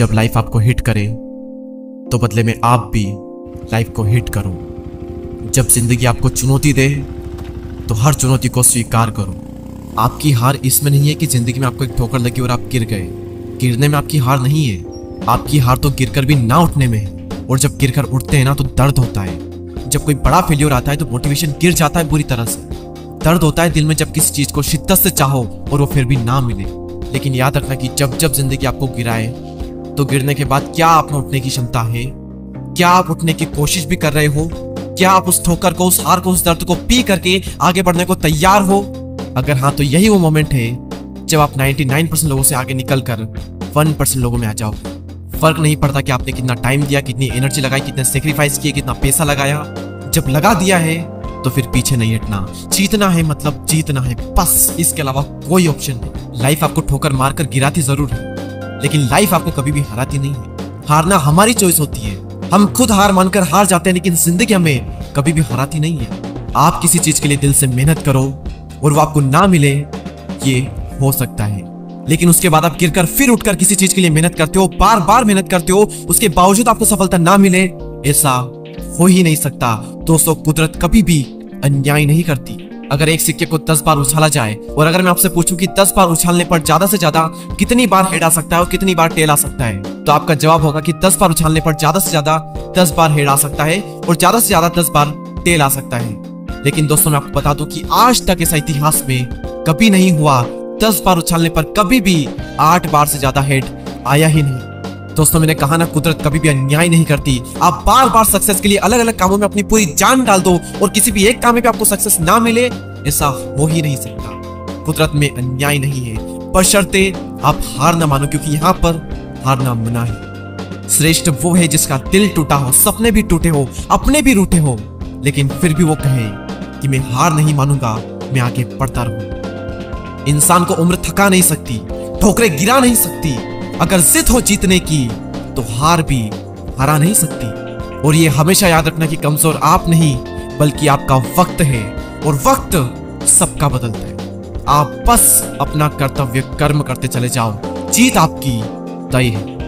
जब लाइफ आपको हिट करे तो बदले में आप भी लाइफ को हिट करो। जब ज़िंदगी आपको चुनौती दे तो हर चुनौती को स्वीकार करो। आपकी हार इसमें नहीं है कि ज़िंदगी में आपको एक ठोकर लगी और आप गिर गए। गिरने में आपकी हार नहीं है। आपकी हार तो गिरकर भी ना उठने में है। और जब गिरकर उठते हैं ना तो दर्द होता है। जब कोई बड़ा फेलियर आता है तो मोटिवेशन गिर जाता है बुरी तरह से। दर्द होता है दिल में जब किसी चीज़ को शिद्दत से चाहो और वो फिर भी ना मिले। लेकिन याद रखना कि जब जब ज़िंदगी आपको गिराए तो गिरने के बाद क्या आप में उठने की क्षमता है? क्या आप उठने की कोशिश भी कर रहे हो? क्या आप उस ठोकर को, उस हार को, उस दर्द को पी करके आगे बढ़ने को तैयार हो? अगर हाँ तो यही वो मोमेंट है जब आप 99% लोगों से आगे निकल कर वन परसेंट लोगों में आ जाओ। फ़र्क नहीं पड़ता कि आपने कितना टाइम दिया, कितनी एनर्जी लगाई, कितने सेक्रीफाइस किए, कितना पैसा लगाया। जब लगा दिया है तो फिर पीछे नहीं हटना। जीतना है मतलब जीतना है, बस। इसके अलावा कोई ऑप्शन नहीं। लाइफ आपको ठोकर मारकर गिराती ज़रूर है। लेकिन लाइफ आपको कभी भी हराती नहीं है। हारना हमारी चॉइस होती है। हम खुद हार मानकर हार जाते हैं, लेकिन ज़िंदगी हमें कभी भी हराती नहीं है। आप किसी चीज़ के लिए दिल से मेहनत करो और वो आपको ना मिले, ये हो सकता है। लेकिन उसके बाद आप गिरकर फिर उठकर किसी चीज़ के लिए मेहनत करते हो बार बार मेहनत करते हो, उसके बावजूद आपको सफलता ना मिले, ऐसा हो ही नहीं सकता। दोस्तों, कुदरत कभी भी अन्याय नहीं करती। अगर एक सिक्के को दस बार उछाला जाए और अगर मैं आपसे पूछूँ कि दस बार उछालने पर ज़्यादा से ज़्यादा कितनी बार हेड आ सकता है और कितनी बार टेल आ सकता है तो आपका जवाब होगा कि दस बार उछालने पर ज़्यादा से ज़्यादा दस बार हेड आ सकता है और ज़्यादा से ज़्यादा दस बार टेल आ सकता है। लेकिन दोस्तों, मैं आपको बता दूँ कि आज तक ऐसा इतिहास में कभी नहीं हुआ दस बार उछालने पर कभी भी आठ बार से ज़्यादा हेड आया ही नहीं। दोस्तों, मैंने कहा ना, कुदरत कभी भी अन्याय नहीं करती। आप बार बार सक्सेस के लिए अलग अलग कामों में अपनी पूरी जान डाल दो और किसी भी एक काम में आपको सक्सेस ना मिले, ऐसा हो ही नहीं सकता। कुदरत में अन्याय नहीं है। पर शर्ते आप हार ना मानो, क्योंकि यहाँ पर हारना मना है। श्रेष्ठ वो है जिसका दिल टूटा हो, सपने भी टूटे हो, अपने भी रूठे हो। लेकिन फिर भी वो कहे कि मैं हार नहीं मानूँगा, मैं आगे बढ़ता रहूँ। इंसान को उम्र थका नहीं सकती, ठोकरे गिरा नहीं सकती। अगर जिद हो जीतने की तो हार भी हरा नहीं सकती। और ये हमेशा याद रखना कि कमज़ोर आप नहीं, बल्कि आपका वक्त है, और वक्त सबका बदलता है। आप बस अपना कर्तव्य कर्म करते चले जाओ। जीत आपकी तय है।